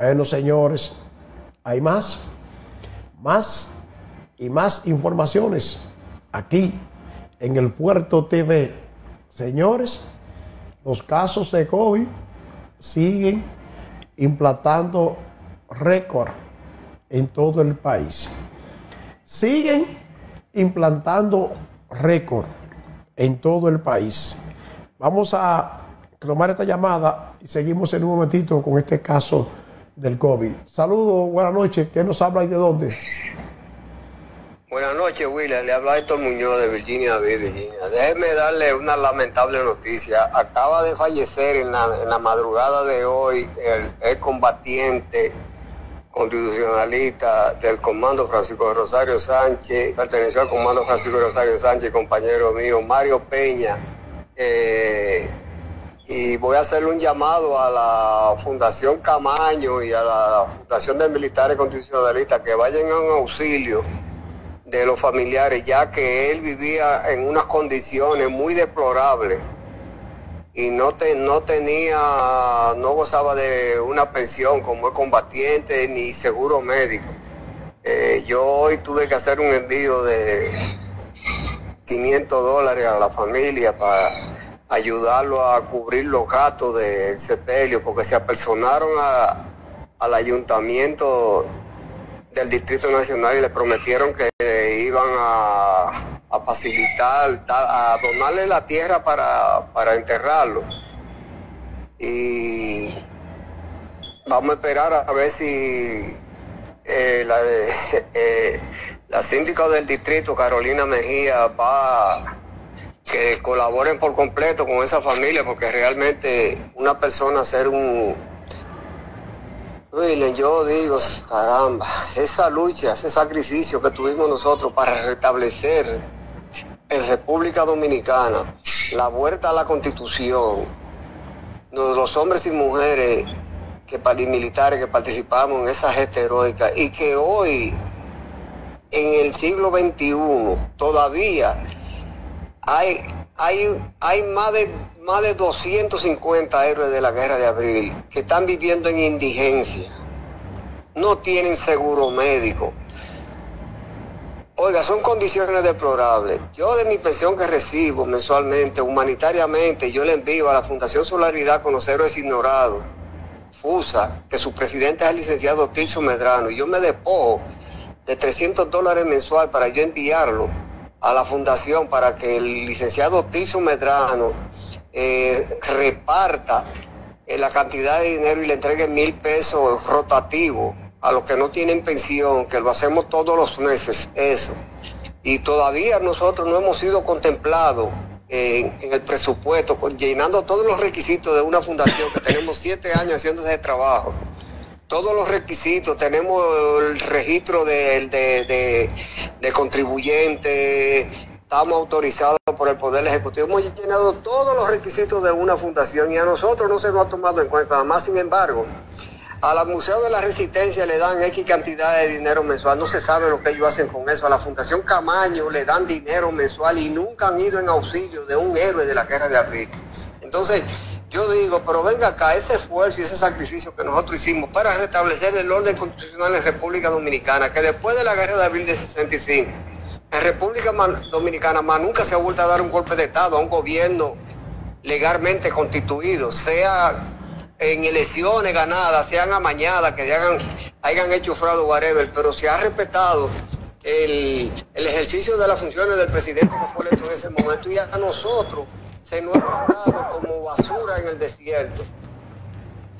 Bueno, señores, hay más, más y más informaciones aquí en el Puerto TV. Señores, los casos de COVID siguen implantando récord en todo el país. Siguen implantando récord en todo el país. Vamos a tomar esta llamada y seguimos en un momentito con este caso del COVID. Saludos, buenas noches. ¿Quién nos habla y de dónde? Buenas noches, William. Le habla Héctor Muñoz de Virginia Virginia. Déjeme darle una lamentable noticia. Acaba de fallecer en la, madrugada de hoy el, combatiente constitucionalista del comando Francisco Rosario Sánchez, perteneció al comando Francisco Rosario Sánchez, compañero mío, Mario Peña. Eh, y voy a hacerle un llamado a la Fundación Camaño y a la Fundación de Militares Constitucionalistas que vayan un auxilio de los familiares, ya que él vivía en unas condiciones muy deplorables y no, te, no tenía, no gozaba de una pensión como combatiente ni seguro médico. Eh, yo hoy tuve que hacer un envío de 500 dólares a la familia para ayudarlo a cubrir los gastos del sepelio, porque se apersonaron al ayuntamiento del Distrito Nacional y le prometieron que iban a, facilitar, a donarle la tierra para, enterrarlo. Y vamos a esperar a ver si eh, la, eh, la síndica del distrito, Carolina Mejía, va que colaboren por completo con esa familia, porque realmente una persona ser un, yo digo, caramba, esa lucha, ese sacrificio que tuvimos nosotros para restablecer en República Dominicana la vuelta a la constitución, los hombres y mujeres que, militares que participamos en esa gesta heroica y que hoy, en el siglo XXI, todavía hay, hay, hay más de más de 250 héroes de la guerra de abril que están viviendo en indigencia, no tienen seguro médico. Oiga, son condiciones deplorables. Yo de mi pensión que recibo mensualmente, humanitariamente, yo le envío a la Fundación Solaridad con los héroes ignorados, FUSA, que su presidente es el licenciado Tilso Medrano, y yo me despojo de 300 dólares mensual para yo enviarlo a la fundación para que el licenciado Tilso Medrano eh, reparta eh, la cantidad de dinero y le entregue mil pesos rotativos a los que no tienen pensión, que lo hacemos todos los meses, eso. Y todavía nosotros no hemos sido contemplados en, el presupuesto, llenando todos los requisitos de una fundación que tenemos siete años haciendo ese trabajo. Todos los requisitos, tenemos el registro de, de, de contribuyentes, estamos autorizados por el Poder Ejecutivo. Hemos llenado todos los requisitos de una fundación y a nosotros no se nos ha tomado en cuenta. Además, sin embargo, a la Museo de la Resistencia le dan X cantidad de dinero mensual. No se sabe lo que ellos hacen con eso. A la Fundación Camaño le dan dinero mensual y nunca han ido en auxilio de un héroe de la guerra de abril. Entonces, yo digo, pero venga acá, ese esfuerzo y ese sacrificio que nosotros hicimos para restablecer el orden constitucional en República Dominicana, que después de la guerra de abril de 65, en República Dominicana más nunca se ha vuelto a dar un golpe de Estado a un gobierno legalmente constituido, sea en elecciones ganadas, sean amañadas, que hayan, hayan hecho fraude whatever, pero se ha respetado el, ejercicio de las funciones del presidente que fue en ese momento y a nosotros se nos ha como basura en el desierto.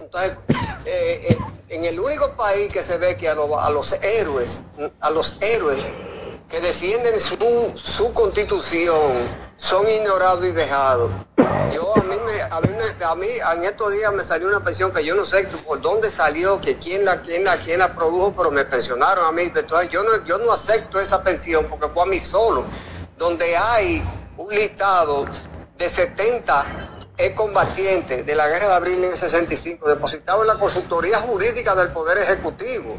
Entonces, eh, eh, en el único país que se ve que a, los héroes, a los héroes que defienden su, su constitución son ignorados y dejados. Yo a mí, me, a, mí a mí en estos días me salió una pensión que yo no sé por dónde salió, que quién la, quién quién la produjo, pero me pensionaron a mí. Entonces yo no, yo no acepto esa pensión porque fue a mí solo, donde hay un listado de 70 combatientes de la guerra de abril el 65 depositado en la consultoría jurídica del Poder Ejecutivo.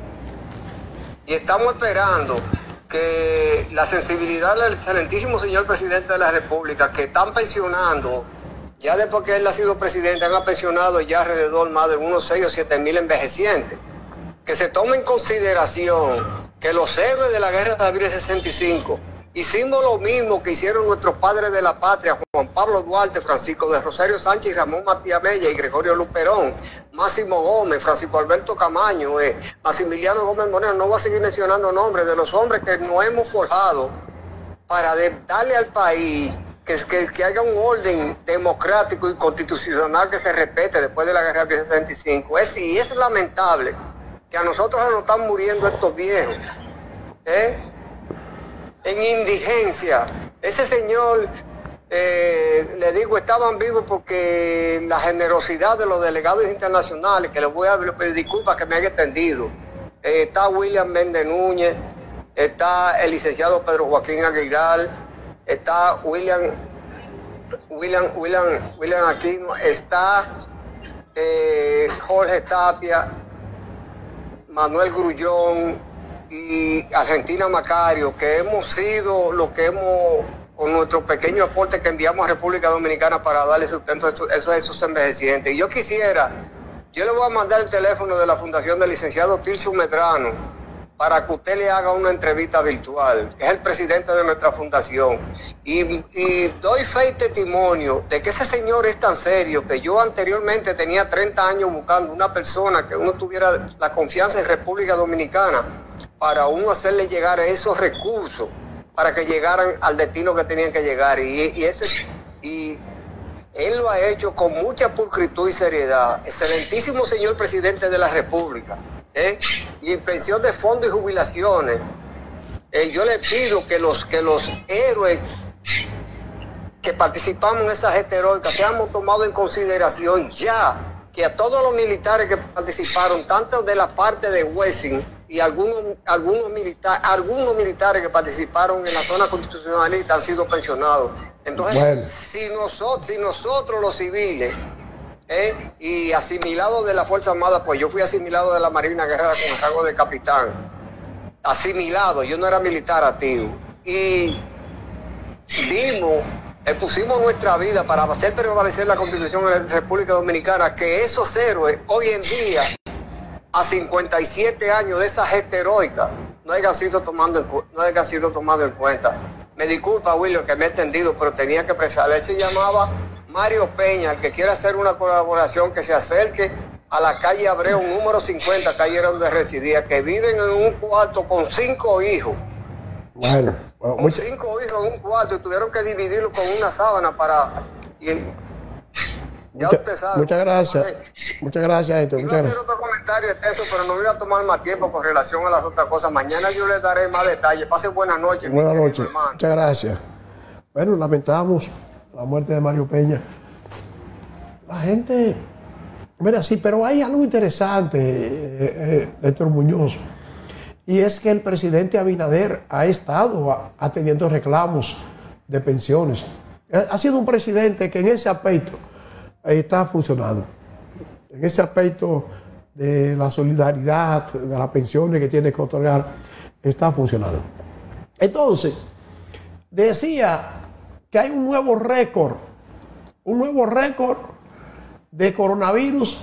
Y estamos esperando que la sensibilidad del excelentísimo señor presidente de la República, que están pensionando, ya después que él ha sido presidente, han pensionado ya alrededor más de unos 6 o 7 mil envejecientes. que se tome en consideración que los héroes de la guerra de abril 65 hicimos lo mismo que hicieron nuestros padres de la patria, Juan Pablo Duarte, Francisco de Rosario Sánchez, Ramón Matías Mella y Gregorio Luperón, Máximo Gómez, Francisco Alberto Camaño, eh, Maximiliano Gómez Moreno, no voy a seguir mencionando nombres de los hombres que nos hemos forjado para darle al país que, que, que, haya un orden democrático y constitucional que se respete después de la guerra de 65. Es, y es lamentable que a nosotros nos están muriendo estos viejos. ¿eh? En indigencia. Ese señor, eh, le digo, estaban vivos porque la generosidad de los delegados internacionales, que les voy a pedir disculpas que me haya entendido. Eh, está William Méndez Núñez, está el licenciado Pedro Joaquín Aguilar, está William, William, William, William Aquino, está eh, Jorge Tapia, Manuel Grullón y Argentina Macario, que hemos sido lo que hemos, con nuestro pequeño aporte que enviamos a República Dominicana para darle sustento a esos, a envejecientes. Y yo quisiera, yo le voy a mandar el teléfono de la Fundación del licenciado Tilso Medrano para que usted le haga una entrevista virtual, que es el presidente de nuestra fundación. Y, y, doy fe y testimonio de que ese señor es tan serio que yo anteriormente tenía 30 años buscando una persona que uno tuviera la confianza en República Dominicana para uno hacerle llegar esos recursos para que llegaran al destino que tenían que llegar. Y, ese, y él lo ha hecho con mucha pulcritud y seriedad. Excelentísimo señor presidente de la República. ¿eh? y pensión de fondo y jubilaciones. Eh, yo le pido que los, que los héroes que participamos en esas heroicas seamos tomados en consideración ya que a todos los militares que participaron, tanto de la parte de Wessing y algunos, algunos, militares algunos militares que participaron en la zona constitucionalista han sido pensionados. Entonces, bueno. si, nosotros, si nosotros los civiles ¿eh? y asimilado de la Fuerza Armada, pues yo fui asimilado de la Marina Guerrera con el rango de capitán. Asimilado, yo no era militar activo. Y vimos, pusimos nuestra vida para hacer prevalecer la constitución de la República Dominicana, que esos héroes hoy en día, a 57 años de esa gesta heroica, no hayan sido tomando en, no hayan sido tomado en cuenta. Me disculpa, William, que me he entendido, pero tenía que expresar. Él se llamaba Mario Peña, que quiera hacer una colaboración, que se acerque a la calle Abreu, número 50, calle era donde residía, que viven en un cuarto con cinco hijos. Bueno, bueno con cinco hijos en un cuarto y tuvieron que dividirlo con una sábana para... Y, ya Mucha, usted sabe. Muchas gracias. Muchas gracias, Héctor. Iba a hacer otro comentario extenso, pero no voy a tomar más tiempo con relación a las otras cosas. Mañana yo les daré más detalles. Pasen buenas noches. Buenas noches. Muchas gracias. Bueno, lamentamos la muerte de Mario Peña. La gente, mira, sí, pero hay algo interesante, eh, eh, Héctor Muñoz, y es que el presidente Abinader ha estado atendiendo reclamos de pensiones. Ha sido un presidente que en ese aspecto está funcionando. En ese aspecto de la solidaridad, de las pensiones que tiene que otorgar, está funcionando. Entonces, decía que hay un nuevo récord, un nuevo récord de coronavirus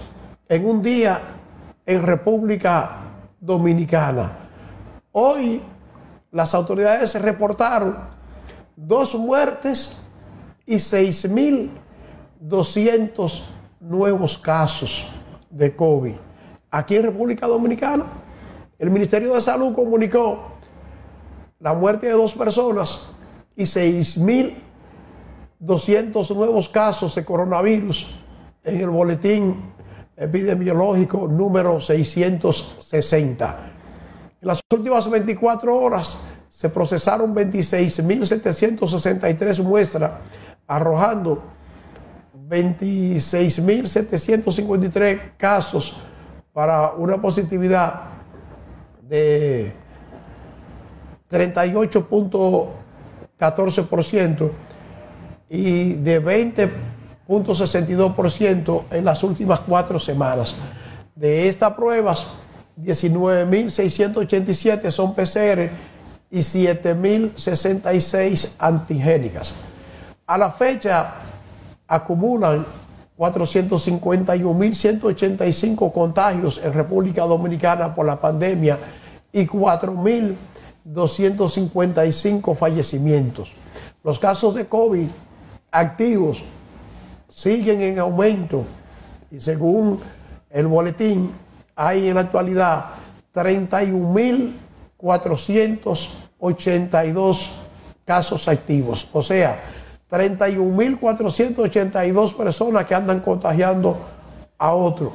en un día en República Dominicana. Hoy las autoridades reportaron dos muertes y 6.200 nuevos casos de COVID. Aquí en República Dominicana, el Ministerio de Salud comunicó la muerte de dos personas y 6.000 200 nuevos casos de coronavirus en el boletín epidemiológico número 660. En las últimas 24 horas se procesaron 26.763 muestras, arrojando 26.753 casos para una positividad de 38.14% y de 20.62% en las últimas cuatro semanas. De estas pruebas, 19.687 son PCR y 7.066 antigénicas. A la fecha acumulan 451.185 contagios en República Dominicana por la pandemia y 4.255 fallecimientos. Los casos de COVID activos siguen en aumento y según el boletín hay en la actualidad 31.482 casos activos, o sea, 31.482 personas que andan contagiando a otro.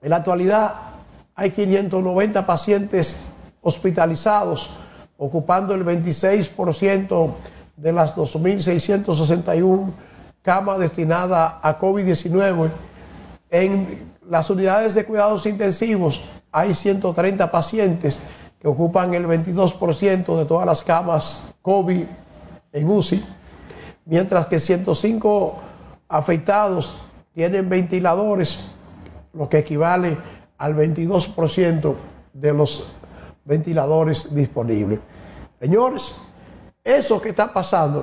En la actualidad hay 590 pacientes hospitalizados, ocupando el 26% de las 2.661 camas destinadas a COVID-19. En las unidades de cuidados intensivos hay 130 pacientes que ocupan el 22% de todas las camas COVID en UCI, mientras que 105 afectados tienen ventiladores, lo que equivale al 22% de los ventiladores disponibles. Señores, eso que está pasando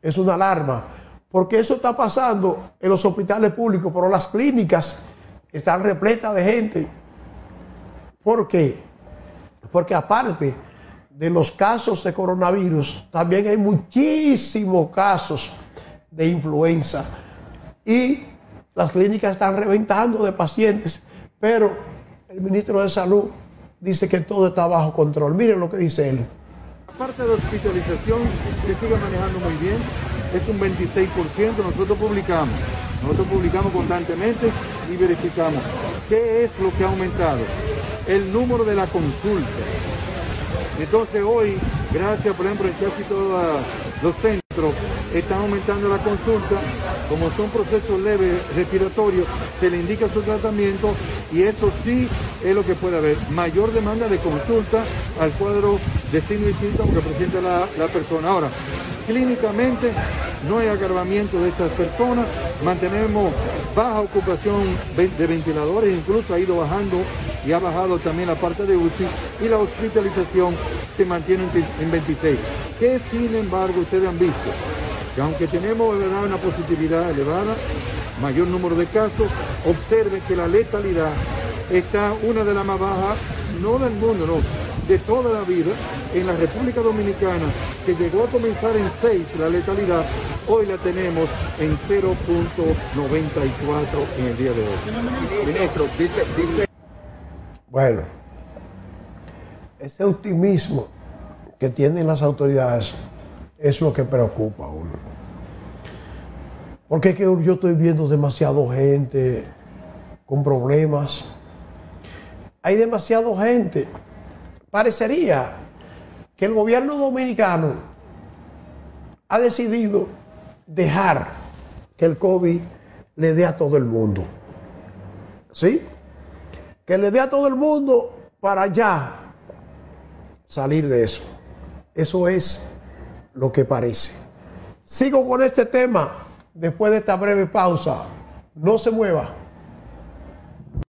es una alarma, porque eso está pasando en los hospitales públicos, pero las clínicas están repletas de gente. ¿Por qué? Porque aparte de los casos de coronavirus, también hay muchísimos casos de influenza. Y las clínicas están reventando de pacientes, pero el ministro de Salud dice que todo está bajo control. Miren lo que dice él. La parte de hospitalización se sigue manejando muy bien, es un 26%, nosotros publicamos, nosotros publicamos constantemente y verificamos qué es lo que ha aumentado. El número de la consulta. Entonces hoy, gracias por ejemplo en casi todos los centros, están aumentando la consulta, como son procesos leves respiratorios, se le indica su tratamiento y eso sí es lo que puede haber. Mayor demanda de consulta al cuadro de signos y síntomas que presenta la persona. Ahora, clínicamente no hay agravamiento de estas personas, mantenemos baja ocupación de ventiladores, incluso ha ido bajando y ha bajado también la parte de UCI y la hospitalización se mantiene en 26. Que sin embargo ustedes han visto que aunque tenemos una positividad elevada, mayor número de casos, observen que la letalidad está una de las más bajas, no del mundo, no, de toda la vida en la República Dominicana, que llegó a comenzar en 6 la letalidad, hoy la tenemos en 0.94 en el día de hoy. Ministro, dice, dice... Bueno, ese optimismo que tienen las autoridades es lo que preocupa a uno. Porque es que yo estoy viendo demasiado gente con problemas. Hay demasiada gente. Parecería que el gobierno dominicano ha decidido dejar que el COVID le dé a todo el mundo. ¿Sí? Que le dé a todo el mundo para ya salir de eso. Eso es lo que parece. Sigo con este tema después de esta breve pausa. No se mueva.